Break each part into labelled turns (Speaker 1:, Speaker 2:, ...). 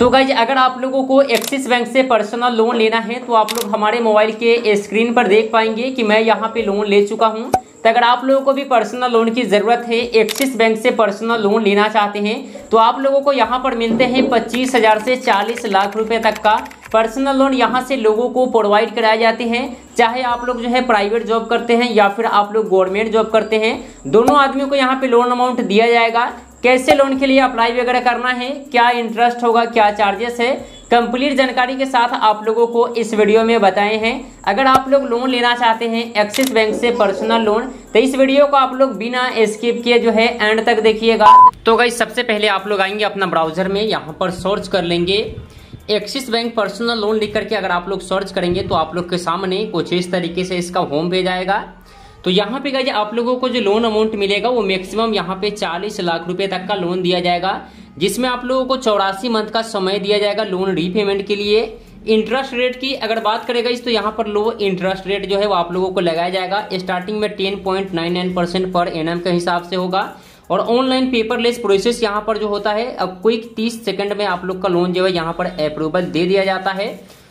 Speaker 1: तो गाइज़ अगर आप लोगों को एक्सिस बैंक से पर्सनल लोन लेना है तो आप लोग हमारे मोबाइल के स्क्रीन पर देख पाएँगे कि मैं यहाँ पे लोन ले चुका हूँ। तो अगर आप लोगों को भी पर्सनल लोन की ज़रूरत है एक्सिस बैंक से पर्सनल लोन लेना चाहते हैं तो आप लोगों को यहाँ पर मिलते हैं पच्चीस हज़ार से चालीस लाख रुपए तक का। पर्सनल लोन यहाँ से लोगों को प्रोवाइड कराए जाते हैं, चाहे आप लोग जो है प्राइवेट जॉब करते हैं या फिर आप लोग गवर्नमेंट जॉब करते हैं। दोनों आदमियों को यहाँ पे लोन अमाउंट दिया जाएगा। कैसे लोन के लिए अप्लाई वगैरह करना है, क्या इंटरेस्ट होगा, क्या चार्जेस है कंप्लीट जानकारी के साथ आप लोगों को इस वीडियो में बताए हैं। अगर आप लोग लोन लेना चाहते हैं एक्सिस बैंक से पर्सनल लोन तो इस वीडियो को आप लोग बिना स्किप किए जो है एंड तक देखिएगा। तो गई सबसे पहले आप लोग आएँगे अपना ब्राउज़र में, यहाँ पर सर्च कर लेंगे। एक्सिस बैंक पर्सनल लोन लिख करके अगर आप लोग सर्च करेंगे तो आप लोग के सामने कुछ इस तरीके से इसका होम पेज आएगा। तो यहाँ पे गाइज़ आप लोगों को जो लोन अमाउंट मिलेगा, वो मैक्सिमम यहाँ पे 40 लाख रुपए तक का लोन दिया जाएगा, जिसमें आप लोगों को चौरासी मंथ का समय दिया जाएगा लोन रीपेमेंट के लिए। इंटरेस्ट रेट की अगर बात करेगा इस तो यहाँ पर लो इंटरेस्ट रेट जो है, वो आप लोगों को लगाया जाएगा। स्टार्टिंग में ten point nine nine percent पर एनएम के हिसाब से होगा। और ऑनलाइन पेपरलेस प्रोसेस यहाँ पर जो होता है, अब क्विक तीस सेकंड में आप लोग का लोन जो है, यहाँ पर अप्रूवल दे दिया जाता है।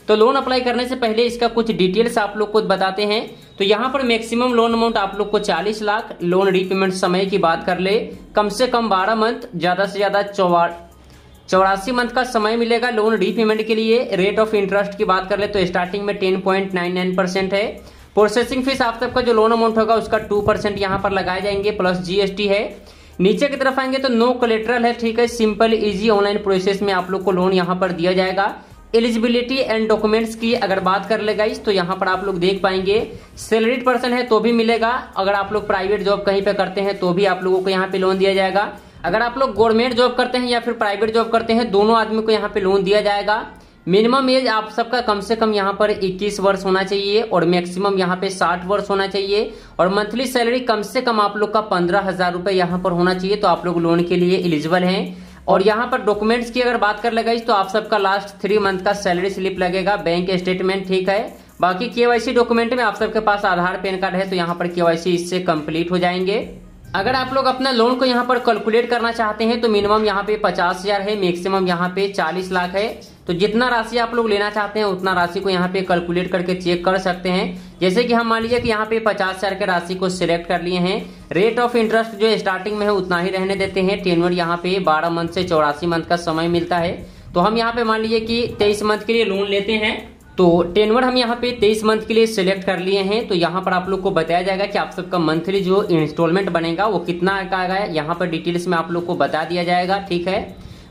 Speaker 1: तो लोन अप्लाई करने से पहले इसका कुछ डिटेल्स आप लोग को बताते हैं। तो यहाँ पर मैक्सिमम लोन अमाउंट आप लोग को 40 लाख लोन रीपेमेंट समय की बात कर ले। कम से कम 12 मंथ ज़्यादा से ज़्यादा चौरासी मंथ का समय मिलेगा लोन रीपेमेंट के लिए। रेट ऑफ़ इंटरेस्ट की बात कर ले तो स्टार्टिंग में 10.99 परसेंट है। प्रोसेसिंग फ़ीस आप सबका जो लोन अमाउंट होगा उसका टू परसेंट यहाँ पर लगाए जाएँगे प्लस जीएसटी है। नीचे की तरफ़ आएँगे तो नो कोलेट्रल है, ठीक है। सिंपल इजी ऑनलाइन प्रोसेस में आप लोग को लोन यहाँ पर दिया जाएगा। एलिजिबिलिटी एंड डॉक्यूमेंट्स की अगर बात कर ले इस तो यहाँ पर आप लोग देख पाएँगे। सैलरीड पर्सन है तो भी मिलेगा। अगर आप लोग प्राइवेट जॉब कहीं पे करते हैं तो भी आप लोगों को यहाँ पे लोन दिया जाएगा। अगर आप लोग गवर्नमेंट जॉब करते हैं या फिर प्राइवेट जॉब करते हैं, दोनों आदमी को यहाँ पे लोन दिया जाएगा। मिनिमम एज आप सबका कम से कम यहाँ पर 21 वर्ष होना चाहिए और मैक्सिमम यहाँ पे 60 वर्ष होना चाहिए। और मंथली सैलरी कम से कम आप लोग का पंद्रह हज़ार रुपए यहाँ पर होना चाहिए तो आप लोग लोन के लिए एलिजिबल हैं। और यहाँ पर डॉक्यूमेंट्स की अगर बात कर लगा तो आप सबका लास्ट थ्री मंथ का सैलरी स्लिप लगेगा बैंक स्टेटमेंट ठीक है। बाकी केवाईसी डॉक्यूमेंट में आप सबके पास आधार पैन कार्ड है तो यहाँ पर केवाईसी इससे कंप्लीट हो जाएँगे। अगर आप लोग अपना लोन को यहाँ पर कैलकुलेट करना चाहते हैं तो मिनिमम यहाँ पे पचास हज़ार है मैक्सिमम यहाँ पे चालीस लाख है। तो जितना राशि आप लोग लेना चाहते हैं, उतना राशि को यहाँ पे कैलकुलेट करके चेक कर सकते हैं। जैसे कि हम मान लीजिए कि यहाँ पे पचास हज़ार के राशि को सिलेक्ट कर लिए हैं। रेट ऑफ़ इंटरेस्ट जो स्टार्टिंग में है, उतना ही रहने देते हैं। टेनवर यहाँ पे बारह मंथ से चौरासी मंथ का समय मिलता है। तो हम यहाँ पे मान लीजिए कि तेईस मंथ के लिए लोन लेते हैं। तो टेनवर हम यहाँ पे तेईस मंथ के लिए सिलेक्ट कर लिए हैं तो यहाँ पर आप लोग को बताया जाएगा कि आप सबका मंथली जो इंस्टॉलमेंट बनेगा वो कितना का आएगा यहाँ पर डिटेल्स में आप लोग को बता दिया जाएगा, ठीक है?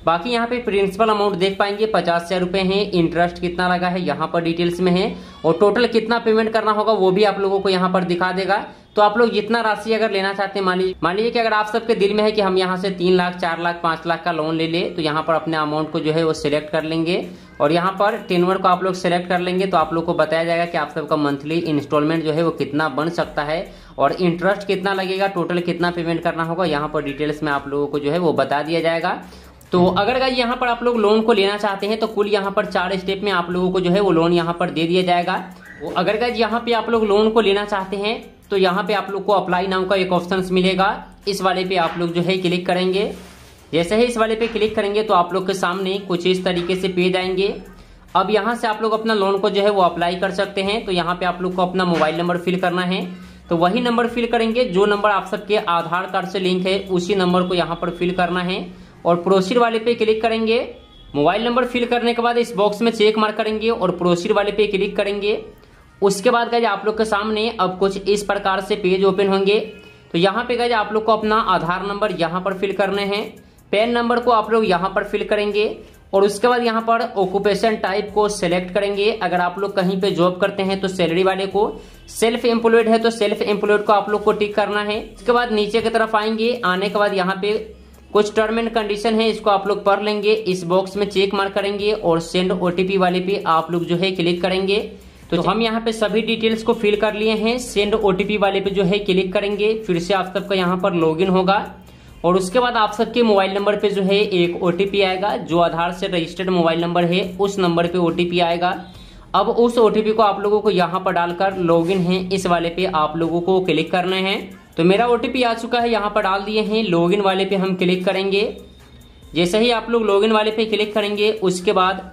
Speaker 1: बाकी यहाँ पे प्रिंसिपल अमाउंट देख पाएँगे, पचास हज़ार रुपए है इंटरेस्ट कितना लगा है, यहाँ पर डिटेल्स में है। और टोटल कितना पेमेंट करना होगा वो भी आप लोगों को यहाँ पर दिखा देगा। तो आप लोग जितना राशि अगर लेना चाहते हैं, मान लीजिए मान लीजिए कि अगर आप सबके दिल में है कि हम यहाँ से तीन लाख, चार लाख, पाँच लाख का लोन ले ले तो यहाँ पर अपने अमाउंट को जो है वो सिलेक्ट कर लेंगे। और यहाँ पर टेनवर को आप लोग सेलेक्ट कर लेंगे तो आप लोग को बताया जाएगा कि आप सबका मंथली इंस्टॉलमेंट जो है वो कितना बन सकता है और इंटरेस्ट कितना लगेगा टोटल कितना पेमेंट करना होगा, यहाँ पर डिटेल्स में आप लोगों को जो है वो बता दिया जाएगा। तो अगर गाइज़ यहाँ पर आप लोग लोन को लेना चाहते हैं तो कुल यहाँ पर चार स्टेप में आप लोगों को जो है वो लोन यहाँ पर दे दिया जाएगा। तो अगर गाइज़ यहाँ पे आप लोग लोन को लेना चाहते हैं तो यहाँ पे आप लोग को अप्लाई नाउ का एक ऑप्शन मिलेगा। इस वाले पे आप लोग जो है क्लिक करेंगे। जैसे ही इस वाले पे क्लिक करेंगे तो आप लोग के सामने कुछ इस तरीके से पेज आएँगे। अब यहाँ से आप लोग अपना लोन को जो है वो अप्लाई कर सकते हैं। तो यहाँ पे आप लोग को अपना मोबाइल नंबर फिल करना है। तो वही नंबर फिल करेंगे। जो नंबर आप सबके आधार कार्ड से लिंक है, उसी नंबर को यहाँ पर फिल करना है। और प्रोसीड वाले पे क्लिक करेंगे। मोबाइल नंबर फिल करने के बाद इस बॉक्स में चेक मार्क करेंगे और प्रोसीड वाले पे क्लिक करेंगे। उसके बाद गए आप लोग के सामने अब कुछ इस प्रकार से पेज ओपन होंगे। तो यहाँ पे गए आप लोग को अपना आधार नंबर यहाँ पर फिल करने हैं। पैन नंबर को आप लोग यहाँ पर फिल करेंगे और उसके बाद यहाँ पर ऑक्यूपेशन टाइप को सिलेक्ट करेंगे। अगर आप लोग कहीं पे जॉब करते हैं तो सैलरी वाले को सेल्फ एम्प्लॉयड है तो सेल्फ एम्प्लॉयड को आप लोग को टिक करना है। उसके बाद नीचे की तरफ़ आएँगे, आने के बाद यहाँ पे कुछ टर्म एंड कंडीशन है, इसको आप लोग पढ़ लेंगे, इस बॉक्स में चेक मार्क करेंगे और सेंड ओटीपी वाले पे आप लोग जो है क्लिक करेंगे। तो हम यहाँ पे सभी डिटेल्स को फिल कर लिए हैं सेंड ओटीपी वाले पे जो है क्लिक करेंगे, फिर से आप सबका यहाँ पर लॉगिन होगा। और उसके बाद आप सबके मोबाइल नंबर पे जो है एक ओटीपी आएगा, जो आधार से रजिस्टर्ड मोबाइल नंबर है, उस नंबर पे ओटीपी आएगा। अब उस ओटीपी को आप लोगों को यहाँ पर डालकर लॉगिन है, इस वाले पे आप लोगों को क्लिक करना है। तो मेरा ओटीपी आ चुका है, यहाँ पर डाल दिए हैं लॉगिन वाले पे हम क्लिक करेंगे। जैसे ही आप लोग लॉगिन वाले पे क्लिक करेंगे, उसके बाद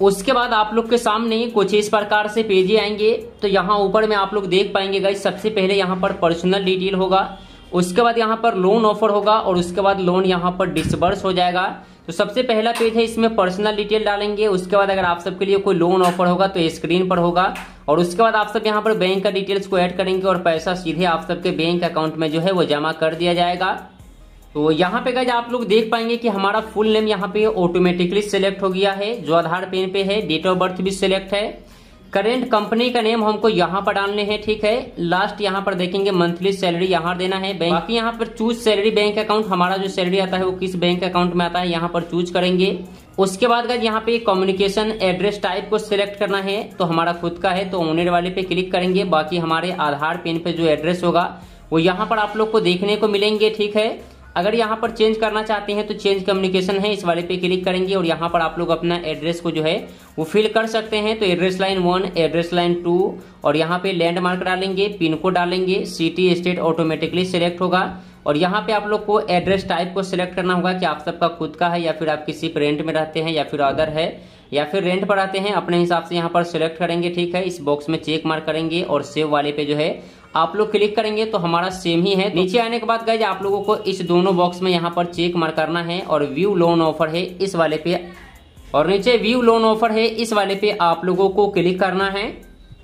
Speaker 1: उसके बाद आप लोग के सामने कुछ इस प्रकार से पेजे आएँगे। तो यहाँ ऊपर में आप लोग देख पाएँगे गाइज़ सबसे पहले यहाँ पर पर्सनल डिटेल होगा। उसके बाद यहाँ पर लोन ऑफ़र होगा और उसके बाद लोन यहाँ पर डिसबर्स हो जाएगा। तो सबसे पहला पेज है, इसमें पर्सनल डिटेल डालेंगे। उसके बाद अगर आप सबके लिए कोई लोन ऑफ़र होगा तो स्क्रीन पर होगा। और उसके बाद आप सब यहाँ पर बैंक का डिटेल्स को ऐड करेंगे और पैसा सीधे आप सबके बैंक अकाउंट में जो है वो जमा कर दिया जाएगा। तो यहाँ पे गज आप लोग देख पाएँगे कि हमारा फुल नेम यहाँ पे ऑटोमेटिकली सिलेक्ट हो गया है। जो आधार पेन पे है डेट ऑफ़ बर्थ भी सिलेक्ट है। करेंट कंपनी का नेम हमको यहाँ पर डालने हैं, ठीक है? लास्ट यहाँ पर देखेंगे मंथली सैलरी यहाँ देना है बैंक बाकी यहाँ पर चूज़ सैलरी बैंक अकाउंट हमारा जो सैलरी आता है वो किस बैंक अकाउंट में आता है, यहाँ पर चूज़ करेंगे। उसके बाद गज यहाँ पे कम्युनिकेशन एड्रेस टाइप को सिलेक्ट करना है तो हमारा खुद का है तो ओनर वाले पे क्लिक करेंगे। बाकी हमारे आधार पेन पे जो एड्रेस होगा, वो यहाँ पर आप लोग को देखने को मिलेंगे, ठीक है? अगर यहाँ पर चेंज करना चाहते हैं तो चेंज कम्युनिकेशन है, इस वाले पे क्लिक करेंगे और यहाँ पर आप लोग अपना एड्रेस को जो है, वो फिल कर सकते हैं। तो address line one address line two और यहाँ पे लैंडमार्क डालेंगे पिन कोड डालेंगे सिटी स्टेट ऑटोमेटिकली सिलेक्ट होगा। और यहाँ पे आप लोग को एड्रेस टाइप को सिलेक्ट करना होगा कि आप सबका खुद का है या फिर आप किसी रेंट में रहते हैं या फिर अदर है, या फिर रेंट पर आते हैं, अपने हिसाब से यहाँ पर सिलेक्ट करेंगे, ठीक है? इस बॉक्स में चेक मार्क करेंगे और सेव वाले पे जो है, आप लोग क्लिक करेंगे तो हमारा सेम ही है। नीचे आने के बाद गए आप लोगों को इस दोनों बॉक्स में यहाँ पर चेक मार्क करना है और व्यू लोन ऑफ़र है इस वाले पे, और नीचे व्यू लोन ऑफ़र है इस वाले पे आप लोगों को क्लिक करना है।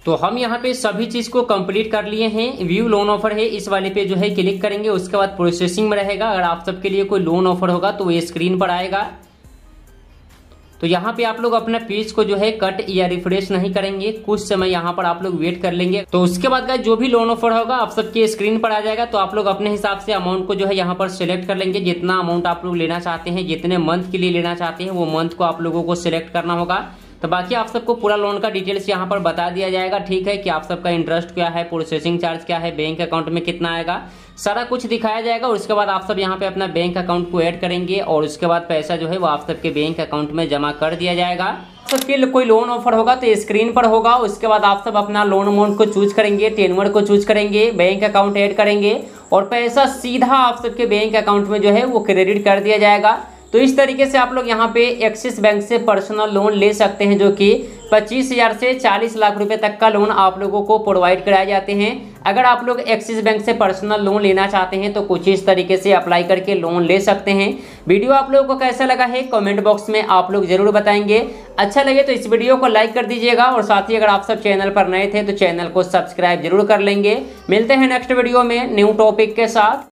Speaker 1: तो हम यहाँ पे सभी चीज़ को कंप्लीट कर लिए हैं। व्यू लोन ऑफ़र है, इस वाले पे जो है क्लिक करेंगे, उसके बाद प्रोसेसिंग में रहेगा। अगर आप सबके लिए कोई लोन ऑफ़र होगा तो ये स्क्रीन पर आएगा। तो यहाँ पे आप लोग अपना पेज को जो है कट या रिफ्रेश नहीं करेंगे। कुछ समय यहाँ पर आप लोग वेट कर लेंगे। तो उसके बाद का जो भी लोन ऑफ़र होगा, आप सबके स्क्रीन पर आ जाएगा। तो आप लोग अपने हिसाब से अमाउंट को जो है यहाँ पर सिलेक्ट कर लेंगे। जितना अमाउंट आप लोग लेना चाहते हैं, जितने मंथ के लिए लेना चाहते हैं, वो मंथ को आप लोगों को सिलेक्ट करना होगा। तो बाकी आप सबको पूरा लोन का डिटेल्स यहाँ पर बता दिया जाएगा। ठीक है कि आप सबका इंटरेस्ट क्या है प्रोसेसिंग चार्ज क्या है बैंक अकाउंट में कितना आएगा? सारा कुछ दिखाया जाएगा और उसके बाद आप सब यहाँ पे अपना बैंक अकाउंट को ऐड करेंगे और उसके बाद पैसा जो है वो आप सबके बैंक अकाउंट में जमा कर दिया जाएगा। सबके कोई लोन ऑफ़र होगा तो स्क्रीन पर होगा। उसके बाद आप सब अपना लोन अमाउंट को चूज़ करेंगे टेनवर को चूज़ करेंगे बैंक अकाउंट ऐड करेंगे और पैसा सीधा आप सबके बैंक अकाउंट में जो है वो क्रेडिट कर दिया जाएगा। तो इस तरीके से आप लोग यहाँ पे एक्सिस बैंक से पर्सनल लोन ले सकते हैं, जो कि पच्चीस हज़ार से चालीस लाख रुपए तक का लोन आप लोगों को प्रोवाइड कराए जाते हैं। अगर आप लोग एक्सिस बैंक से पर्सनल लोन लेना चाहते हैं तो कुछ इस तरीके से अप्लाई करके लोन ले सकते हैं। वीडियो आप लोगों को कैसा लगा है कमेंट बॉक्स में आप लोग ज़रूर बताएँगे। अच्छा लगे तो इस वीडियो को लाइक कर दीजिएगा, और साथ ही अगर आप सब चैनल पर नए थे तो चैनल को सब्सक्राइब ज़रूर कर लेंगे। मिलते हैं नेक्स्ट वीडियो में न्यू टॉपिक के साथ।